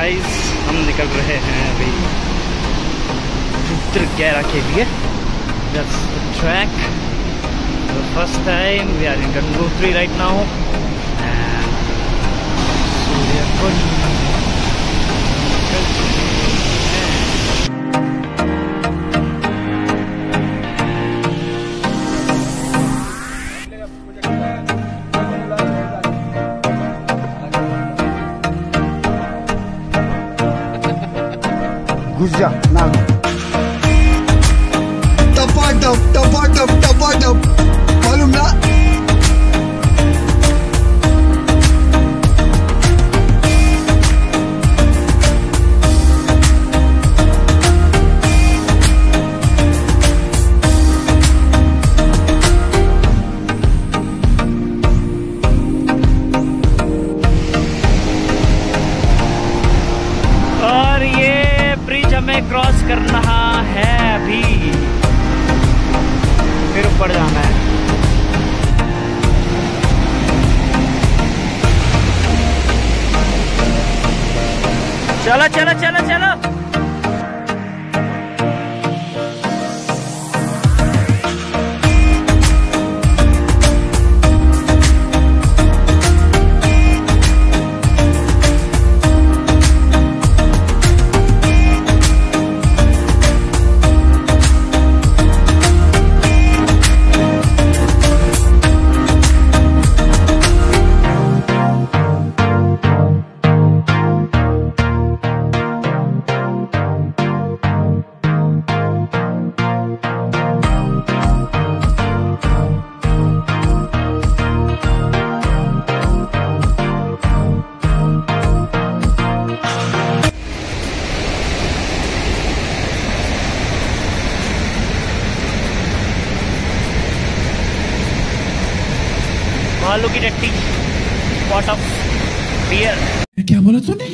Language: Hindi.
गाइस हम निकल रहे हैं अभी रुद्र गैरा के लिए। Track first time we are in Gangotri right now Guja Nago. हमें क्रॉस करना है अभी फिर ऊपर जाना है। चलो चलो चलो चलो। भालू की टट्टी पॉट ऑफ़ बियर क्या बोला तूने?